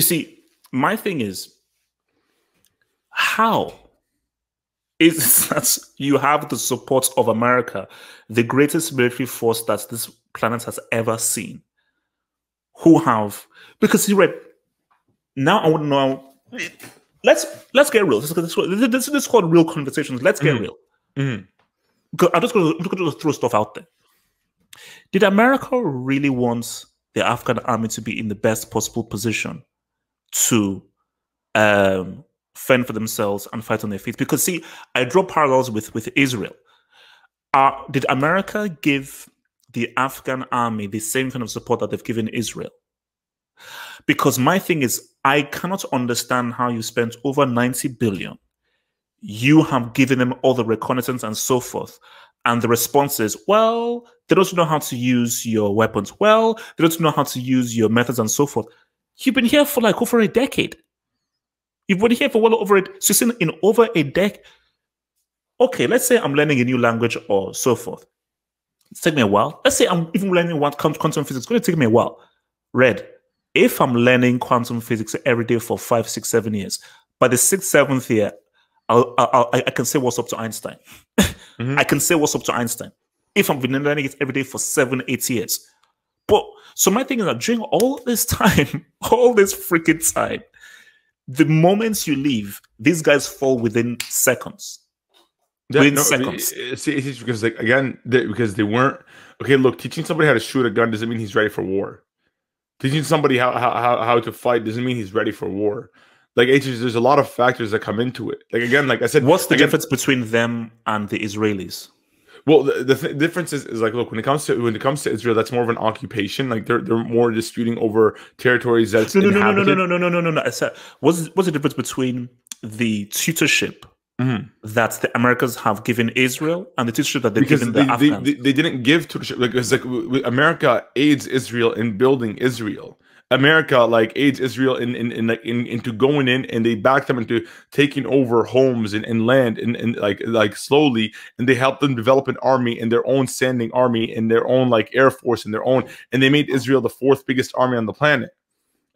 You see, my thing is how is that you have the support of America, the greatest military force that this planet has ever seen, who have because you read now I want to know. Let's let's get real. This, this, this, this is called real conversations. Let's get mm-hmm. real. Mm-hmm. I'm just going to throw stuff out there. Did America really want the Afghan army to be in the best possible position to um, fend for themselves and fight on their feet? Because see, I draw parallels with with Israel. Uh, did America give the Afghan army the same kind of support that they've given Israel? Because my thing is, I cannot understand how you spent over 90 billion. You have given them all the reconnaissance and so forth. And the response is, well, they don't know how to use your weapons. Well, they don't know how to use your methods and so forth. You've been here for like over a decade. You've been here for well over it. So in, in over a decade. Okay, let's say I'm learning a new language or so forth. It's taking me a while. Let's say I'm even learning what quantum physics. It's going to take me a while. Red, if I'm learning quantum physics every day for five, six, seven years, by the sixth, seventh year, I'll, I'll, i can say what's up to Einstein. mm-hmm. I can say what's up to Einstein if I've been learning it every day for seven, eight years. But so my thing is that during all this time, all this freaking time, the moments you leave, these guys fall within seconds. Yeah, within no, seconds. See, it's because like again, they, because they weren't okay. Look, teaching somebody how to shoot a gun doesn't mean he's ready for war. Teaching somebody how how how to fight doesn't mean he's ready for war. Like there's a lot of factors that come into it. Like again, like I said, what's the again, difference between them and the Israelis? Well, the, the th- difference is, is like, look, when it comes to when it comes to Israel, that's more of an occupation. Like they're they're more disputing over territories that's no no no no no no no no no no no. What's what's the difference between the tutorship mm-hmm. that the Americans have given Israel and the tutorship that they've because given they, the Afghans? They, they, didn't give tutorship. Like it's like America aids Israel in building Israel. America like aids Israel in in, in like in, into going in and they back them into taking over homes and, and land and, and like like slowly and they help them develop an army and their own standing army and their own like air force and their own and they made Israel the fourth biggest army on the planet.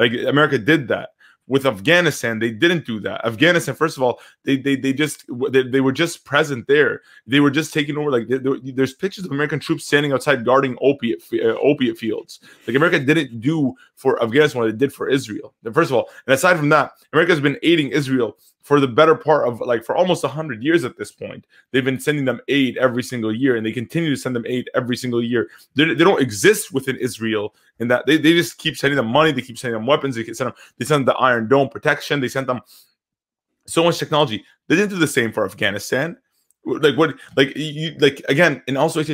Like America did that with Afghanistan, they didn't do that. Afghanistan, first of all, they they, they just they, they were just present there. They were just taking over. Like there's pictures of American troops standing outside guarding opiate uh, opiate fields. Like America didn't do for Afghanistan what it did for Israel. First of all, and aside from that, America has been aiding Israel for the better part of like for almost 100 years at this point they've been sending them aid every single year and they continue to send them aid every single year. They, they don't exist within israel in that they, they just keep sending them money they keep sending them weapons they send them they send them the iron dome protection they sent them so much technology. They didn't do the same for afghanistan. Like what like you like again and also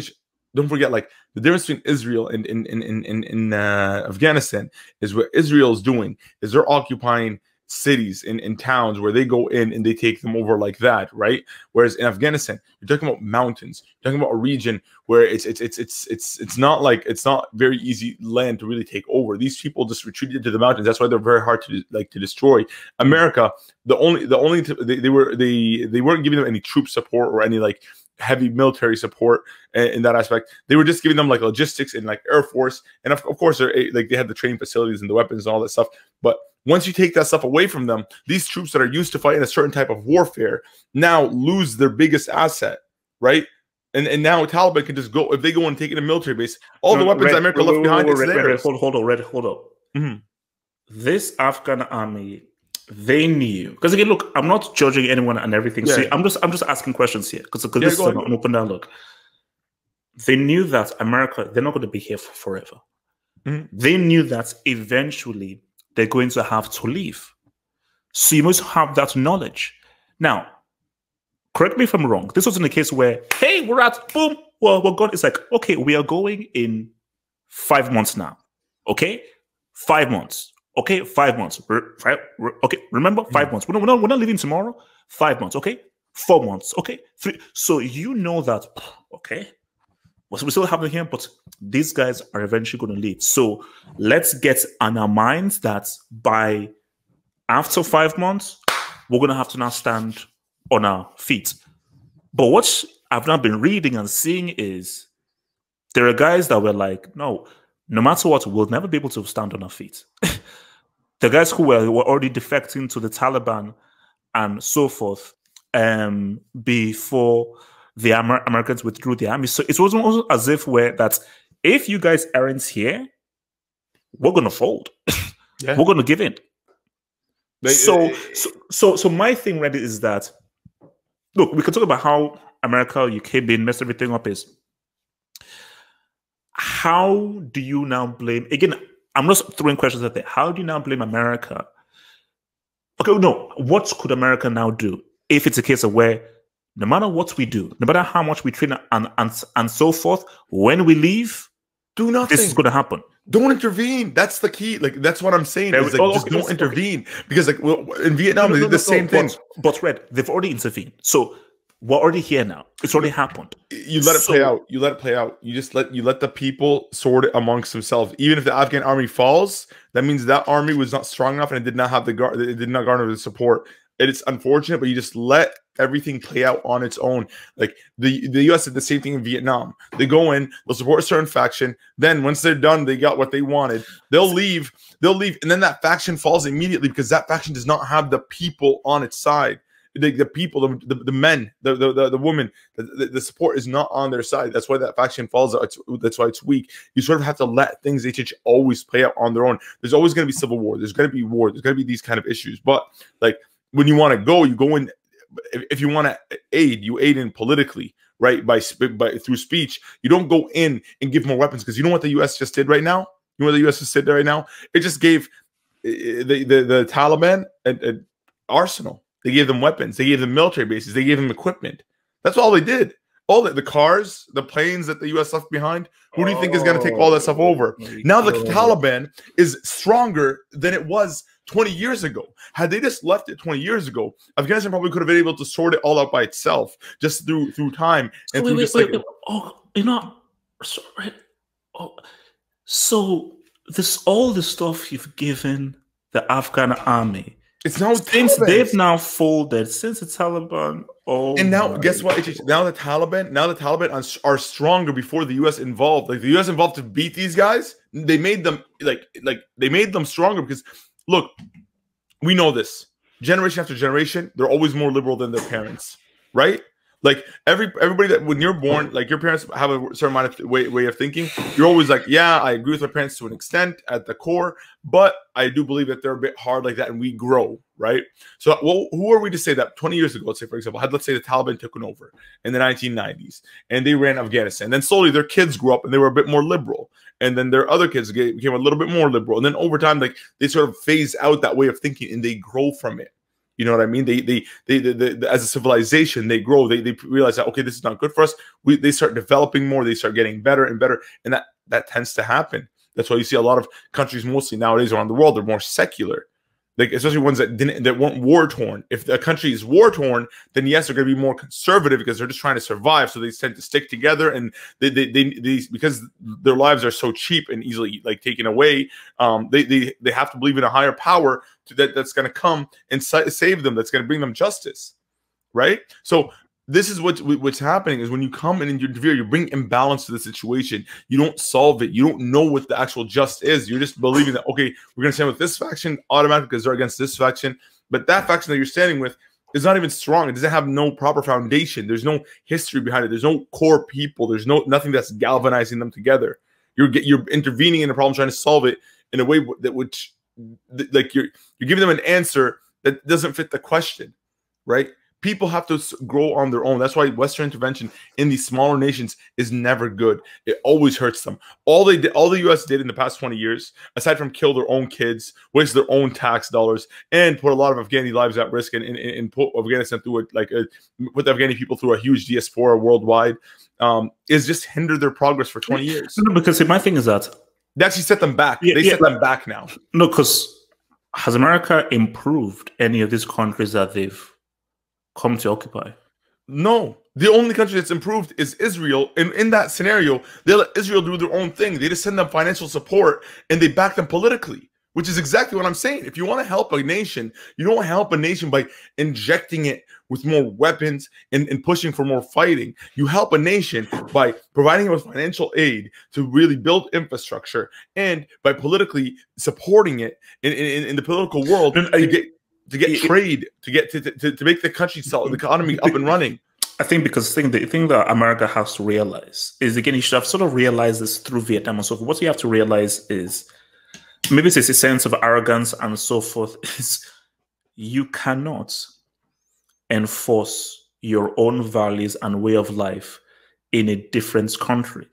don't forget like the difference between Israel and in in in in, in uh, Afghanistan is what Israel is doing is they're occupying cities and, and towns where they go in and they take them over like that, right? Whereas in Afghanistan, you're talking about mountains, you're talking about a region where it's it's it's it's it's it's not like it's not very easy land to really take over. These people just retreated to the mountains. That's why they're very hard to like to destroy. America, the only the only they, they were they they weren't giving them any troop support or any like heavy military support in, in, that aspect. They were just giving them like logistics and like air force, and of, of course, like they had the training facilities and the weapons and all that stuff. But once you take that stuff away from them, these troops that are used to fighting a certain type of warfare now lose their biggest asset, right? And and now Taliban can just go if they go and take in a military base, all no, the weapons red, America left behind red, is red, red, hold, hold on, red, hold up. Mm-hmm. This Afghan army, they knew because again, look, I'm not judging anyone and everything. Yeah. So I'm just I'm just asking questions here because because yeah, this is an, an open dialogue. They knew that America, they're not going to be here for forever. Mm-hmm. They knew that eventually they're going to have to leave. So you must have that knowledge. Now, correct me if I'm wrong. This wasn't a case where, hey, we're at boom, well, we're going. It's like, okay, we are going in five months now. Okay, five months. Okay, five months. Five, okay, remember five mm months. We're not, we're not, we're not leaving tomorrow. Five months. Okay, four months. Okay, three. So you know that. Okay, we still have here, but these guys are eventually going to leave. So let's get on our minds that by after five months, we're going to have to now stand on our feet. But what I've now been reading and seeing is there are guys that were like, no, no matter what, we'll never be able to stand on our feet. the guys who were, were already defecting to the Taliban and so forth um, before the Amer- Americans withdrew the army. So it wasn't also as if we're that if you guys aren't here, we're gonna fold. Yeah. we're gonna give in. Like, so, uh, so, so, so my thing, Ready, is that look, we can talk about how America, UK being messed everything up is. How do you now blame again? I'm not throwing questions at there. How do you now blame America? Okay, no. What could America now do if it's a case of where no matter what we do, no matter how much we train and and, and so forth, when we leave, do nothing. this is going to happen. don't intervene. That's the key. Like that's what I'm saying. There Is like oh, just okay, don't okay. intervene because like well, in Vietnam No, no, no, the same thing. But, but Red, they've already intervened. So we're already here now. It's already happened. you let it play out. You let it play out. You just let you let the people sort it amongst themselves. Even if the Afghan army falls, that means that army was not strong enough and it did not have the guard. It did not garner the support. It is unfortunate, but you just let everything play out on its own. Like the the U.S. did the same thing in Vietnam. They go in, they'll support a certain faction. Then once they're done, they got what they wanted. They'll leave. They'll leave, and then that faction falls immediately because that faction does not have the people on its side. The, the people, the, the, the men, the the, the, women, the, the, support is not on their side. That's why that faction falls out. That's why it's weak. You sort of have to let things HH always play out on their own. There's always going to be civil war. There's going to be war. There's going to be these kind of issues. But like when you want to go, you go in. If, if you want to aid, you aid in politically, right? By by through speech. You don't go in and give more weapons because you know what the U.S. just did right now. You know what the U.S. just did right now? It just gave uh, the the, the Taliban an, an arsenal. They gave them weapons. They gave them military bases. They gave them equipment. That's all they did. All the, the cars, the planes that the U.S. left behind. Who do you think is going to take all that stuff over? Oh, now the Taliban is stronger than it was 20 years ago. Had they just left it 20 years ago, Afghanistan probably could have been able to sort it all out by itself, just through through time and wait, through wait, just wait, like. Oh, you know, sorry. Oh, so this all the stuff you've given the Afghan army it's now since Taliban. they've now folded since the Taliban. Oh, And now, guess what? HH? Now the Taliban, now the Taliban are, are stronger before the U.S. involved. Like the U.S. involved to beat these guys, they made them like like they made them stronger because look, we know this generation after generation, they're always more liberal than their parents, right? Like every everybody that when you're born, like your parents have a certain amount of way, way of thinking. You're always like, yeah, I agree with my parents to an extent at the core, but I do believe that they're a bit hard like that, and we grow, right? So, well, who are we to say that 20 years ago, let's say, for example, had let's say the Taliban took over in the 1990s and they ran Afghanistan. Then slowly their kids grew up and they were a bit more liberal. And then their other kids became a little bit more liberal. And then over time, like they sort of phase out that way of thinking and they grow from it. You know what I mean? They, they, they, they, they- as a civilization, they grow. They, they realize that okay, this is not good for us. We, they start developing more. They start getting better and better, and that that tends to happen. That's why you see a lot of countries, mostly nowadays around the world, they're more secular like especially ones that didn't that weren't war torn. If a country is war torn, then yes, they're going to be more conservative because they're just trying to survive. So they tend to stick together, and they they, they, they because their lives are so cheap and easily like taken away. Um, they they they have to believe in a higher power to, that that's going to come and sa- save them. That's going to bring them justice, right? So this is what what's happening is when you come and you interfere, you bring imbalance to the situation. You don't solve it. You don't know what the actual just is. You're just believing that okay, we're going to stand with this faction automatically because they're against this faction, but that faction that you're standing with is not even strong. It doesn't have no proper foundation. There's no history behind it. There's no core people. There's no nothing that's galvanizing them together. You're you're intervening in the problem, trying to solve it in a way that which like you're you're giving them an answer that doesn't fit the question, right? People have to grow on their own. That's why Western intervention in these smaller nations is never good. It always hurts them. All they did, all the U.S. did in the past 20 years, aside from kill their own kids, waste their own tax dollars, and put a lot of Afghani lives at risk, and, and, and put Afghanistan through it, like a, put the Afghani people through a huge diaspora worldwide, um, is just hinder their progress for 20 years. No, because see, my thing is that They actually set them back. Yeah, they yeah, set them back now. no, because has America improved any of these countries that they've come to occupy? No, the only country that's improved is Israel. And in that scenario, they let Israel do their own thing. They just send them financial support and they back them politically, which is exactly what I'm saying. If you want to help a nation, you don't help a nation by injecting it with more weapons and, and pushing for more fighting. You help a nation by providing it with financial aid to really build infrastructure and by politically supporting it in, in, in the political world to get get trade, to get to, to, to make the country, the economy up and running. I think because the thing the thing that America has to realize is again you should have sort of realized this through Vietnam and so forth. What you have to realize is maybe it's a sense of arrogance and so forth is you cannot enforce your own values and way of life in a different country.